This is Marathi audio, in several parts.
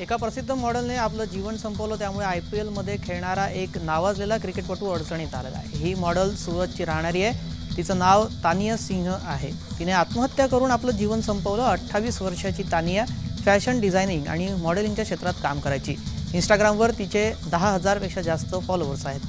एका प्रसिद्ध मॉडेलने आपलं जीवन संपवलं त्यामुळे आय पी एलमध्ये खेळणारा एक नावाजलेला क्रिकेटपटू अडचणीत आलेला आहे. ही मॉडेल सुरतची राहणारी आहे. तिचं नाव तानिया सिंह आहे. तिने आत्महत्या करून आपलं जीवन संपवलं. अठ्ठावीस वर्षाची तानिया फॅशन डिझायनिंग आणि मॉडेलिंगच्या क्षेत्रात काम करायची. इंस्टाग्रामवर तिचे दहा हजारपेक्षा जास्त फॉलोअर्स आहेत.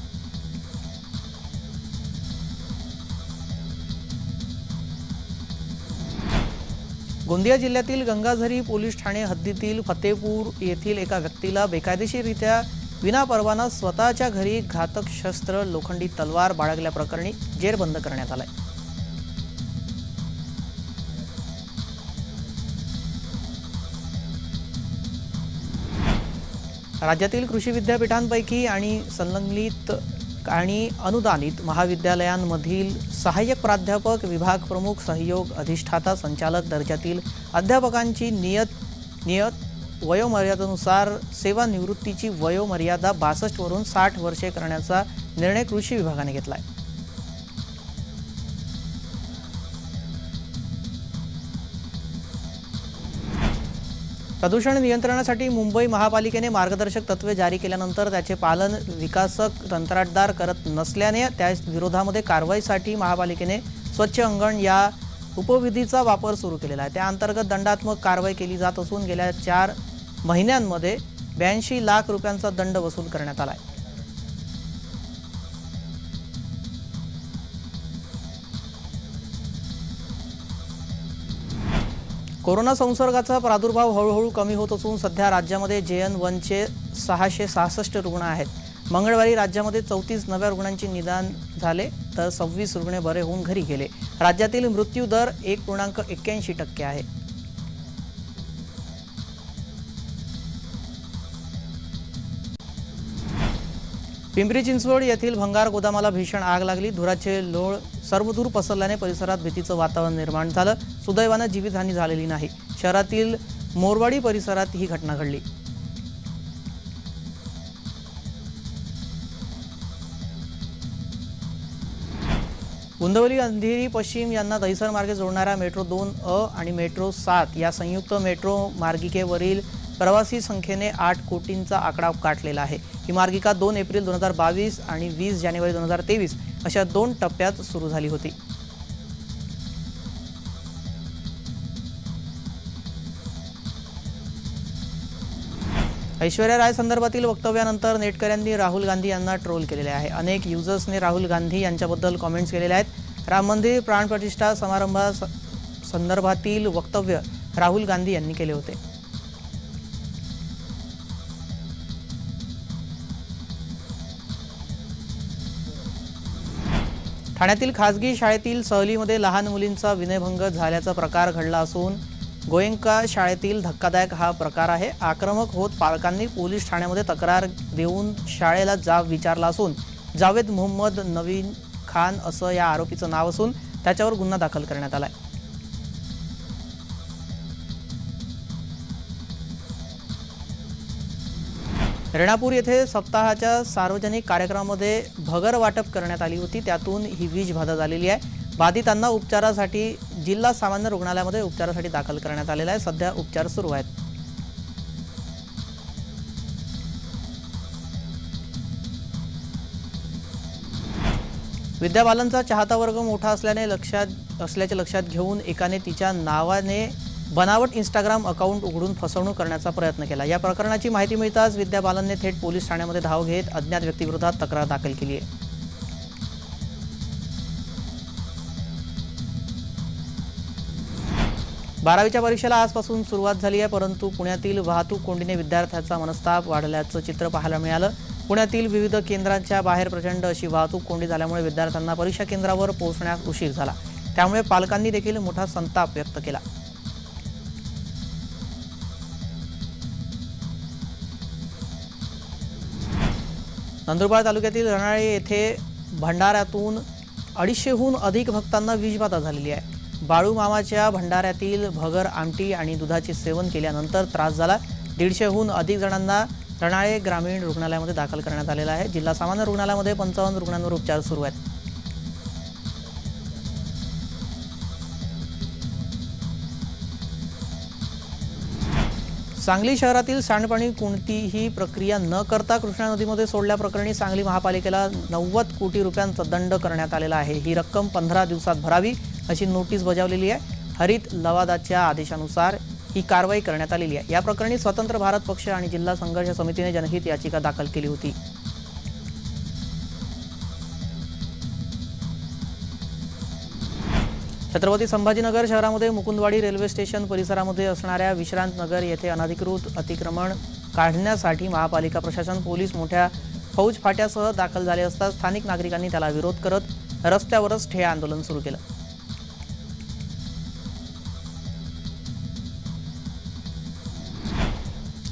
गोंदिया जिल्ह्यातील गंगाझरी पोलीस ठाणे हद्दीतील फतेपूर येथील एका व्यक्तीला बेकायदेशीररित्या विनापरवाना स्वतःच्या घरी घातक शस्त्र लोखंडी तलवार बाळगल्याप्रकरणी जेरबंद करण्यात आलाय. राज्यातील कृषी विद्यापीठांपैकी आणि संलग्नित आणि अनुदानित महाविद्यालयांमधील सहाय्यक प्राध्यापक विभाग प्रमुख सहयोग अधिष्ठाता संचालक दर्जातील अध्यापकांची नियत नियत वयोमर्यादेनुसार सेवानिवृत्तीची वयोमर्यादा बासष्टवरून साठ वर्षे करण्याचा निर्णय कृषी विभागाने घेतला आहे प्रदूषण नियंत्रणासाठी मुंबई महापालिकेने मार्गदर्शक तत्वे जारी केल्यानंतर त्याचे पालन विकासक कंत्राटदार करत नसल्याने त्या विरोधामध्ये कारवाईसाठी महापालिकेने स्वच्छ अंगण या उपविधीचा वापर सुरू केलेला आहे. त्या अंतर्गत दंडात्मक कारवाई केली जात असून गेल्या चार महिन्यांमध्ये ब्याऐंशी लाख रुपयांचा दंड वसूल करण्यात आला आहे. कोरोना संसर्गाचा प्रादुर्भाव हळूहळू कमी होत असून सध्या राज्यामध्ये जे एन वनचे सहाशे सहासष्ट रुग्ण आहेत. मंगळवारी राज्यामध्ये चौतीस नव्या रुग्णांचे निदान झाले तर सव्वीस रुग्ण बरे होऊन घरी गेले. राज्यातील मृत्यू दर एक पूर्णांक एक्क्याऐंशी टक्के आहे. पिंपरी चिंचवड येथील भंगार गोदामाला भीषण आग लागली. धुराचे लोळ सर्वदूर पसरल्याने परिसरात भीतीचं वातावरण निर्माण झालं. सुदैवानं जीवितहानी झालेली नाही. शहरातील मोरवाडी परिसरात ही घटना घडली. गुंदवली अंधेरी पश्चिम यांना दहिसर मार्गे जोडणाऱ्या मेट्रो दोन अ आणि मेट्रो सात या संयुक्त मेट्रो मार्गिकेवरील प्रवासी संख्येने आठ कोटींचा आकडा गाठलेला आहे. ही मार्गिका दोन एप्रिल दोन हजार बावीस आणि वीस जानेवारी दोन हजार तेवीस अशा दोन टप्प्यात सुरू झाली होती. ऐश्वर्या राय संदर्भातील वक्तव्यानंतर नेटकऱ्यांनी राहुल गांधी यांना ट्रोल केलेले आहे. अनेक युजर्सने राहुल गांधी यांच्याबद्दल कॉमेंट्स केलेले आहेत. राम मंदिर प्राणप्रतिष्ठा समारंभा स- संदर्भातील वक्तव्य राहुल गांधी यांनी केले होते. ठाण्यातील खासगी शाळेतील सहलीमध्ये लहान मुलींचा विनयभंग झाल्याचा प्रकार घडला असून गोयंका शाळेतील धक्कादायक हा प्रकार आहे. आक्रमक होत पालकांनी पोलीस ठाण्यामध्ये तक्रार देऊन शाळेला जाब विचारला असून जावेद मोहम्मद नवीन खान असं या आरोपीचं नाव असून त्याच्यावर गुन्हा दाखल करण्यात आलाय. रेणापूर येथे सप्ताहाच्या सार्वजनिक कार्यक्रमामध्ये भगर वाटप करण्यात आली होती. त्यातून ही वीज बाधा झालेली आहे. बाधितांना उपचारासाठी जिल्हा सामान्य रुग्णालयामध्ये उपचारासाठी दाखल करण्यात आलेला आहे. सध्या उपचार सुरू आहेत. विद्या बालनचा चाहता वर्ग मोठा असल्याने लक्षात असल्याचे लक्षात घेऊन एकाने तिच्या नावाने बनावट इंस्टाग्राम अकाउंट उघडून फसवणूक करण्याचा प्रयत्न केला. या प्रकरणाची माहिती मिळताच विद्या बालनने थेट पोलीस ठाण्यामध्ये धाव घेत अज्ञात व्यक्तीविरोधात तक्रार दाखल केली आहे. बारावीच्या परीक्षेला आजपासून सुरुवात झाली आहे परंतु पुण्यातील वाहतूक कोंडीने विद्यार्थ्यांचा मनस्ताप वाढल्याचं चित्र पाहायला मिळालं. पुण्यातील विविध केंद्रांच्या बाहेर प्रचंड अशी वाहतूक कोंडी झाल्यामुळे विद्यार्थ्यांना परीक्षा केंद्रावर पोहोचण्यास उशीर झाला. त्यामुळे पालकांनी देखील मोठा संताप व्यक्त केला. नंदुरबार तालुक्यातील रणाळे येथे भंडाऱ्यातून अडीचशेहून अधिक भक्तांना विषबाधा झालेली आहे. बाळू मामाच्या भंडाऱ्यातील भगर आमटी आणि दुधाचे सेवन केल्यानंतर त्रास झाला. दीडशेहून अधिक जणांना रणाळे ग्रामीण रुग्णालयामध्ये दाखल करण्यात आलेला आहे. जिल्हा सामान्य रुग्णालयामध्ये पंचावन्न रुग्णांवर उपचार सुरू आहेत. सांगली शहरातील सांडपाणी कोणतीही प्रक्रिया न करता कृष्णा नदीमध्ये सोडल्याप्रकरणी सांगली महापालिकेला नव्वद कोटी रुपयांचा दंड करण्यात आलेला आहे. ही रक्कम पंधरा दिवसात भरावी अशी नोटीस बजावलेली आहे. हरित लवादाच्या आदेशानुसार ही कारवाई करण्यात आलेली आहे. या प्रकरणी स्वतंत्र भारत पक्ष आणि जिल्हा संघर्ष समितीने जनहित याचिका दाखल केली होती. छत्रपती संभाजीनगर शहरामध्ये मुकुंदवाडी रेल्वे स्टेशन परिसरामध्ये असणाऱ्या विश्रांत नगर येथे अनधिकृत अतिक्रमण काढण्यासाठी महापालिका प्रशासन पोलीस मोठ्या फौज फाट्यासह दाखल झाले असता स्थानिक नागरिकांनी त्याला विरोध करत रस्त्यावरच ठे आंदोलन सुरू केलं.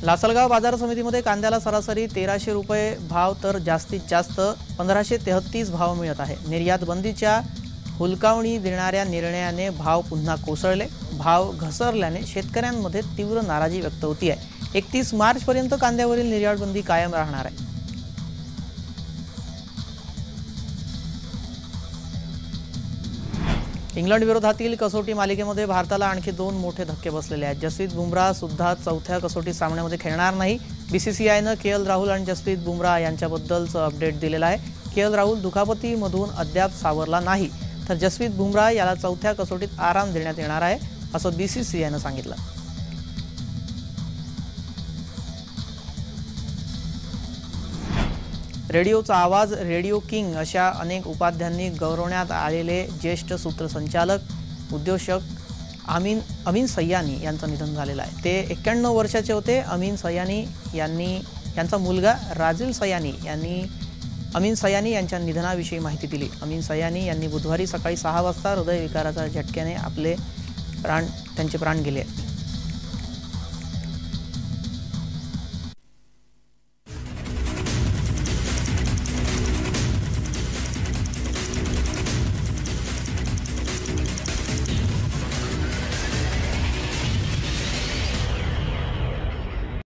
लासलगाव बाजार समितीमध्ये कांद्याला सरासरी तेराशे रुपये भाव तर जास्तीत जास्त पंधराशे तेहत्तीस भाव मिळत आहे. निर्यात बंदीच्या हुलकावणी देणाऱ्या निर्णयाने भाव पुन्हा कोसळले. भाव घसरल्याने शेतकऱ्यांमध्ये तीव्र नाराजी व्यक्त होती आहे एकतीस मार्चपर्यंत कांद्यावरील निर्यातबंदी कायम राहणार आहे. इंग्लंड विरोधातील कसोटी मालिकेमध्ये भारताला आणखी दोन मोठे धक्के बसलेले आहेत. जसप्रीत बुमराह सुद्धा चौथ्या कसोटी सामन्यामध्ये खेळणार नाही. बीसीसीआयनं के एल राहुल आणि जसप्रीत बुमराह यांच्याबद्दलचं अपडेट दिलेलं आहे. के एल राहुल दुखापतीमधून अद्याप सावरला नाही. तर जसप्रीत बुमराह याला चौथ्या कसोटीत आराम देण्यात येणार आहे असं बी सी सी आयनं सांगितलं. रेडिओचा आवाज रेडिओ किंग अशा अनेक उपाध्यांनी गौरवण्यात आलेले ज्येष्ठ सूत्रसंचालक उद्योजक अमीन अमीन सय्यानी यांचं निधन झालेलं आहे. ते एक्क्याण्णव वर्षाचे होते. अमीन सयानी यांनी यांचा मुलगा राजील सयानी यांनी अमीन सयानी यांच्या निधनाविषयी माहिती दिली. अमीन सयानी यांनी बुधवारी सकाळी सहा वाजता हृदयविकाराच्या झटक्याने आपले प्राण त्यांचे प्राण गेले.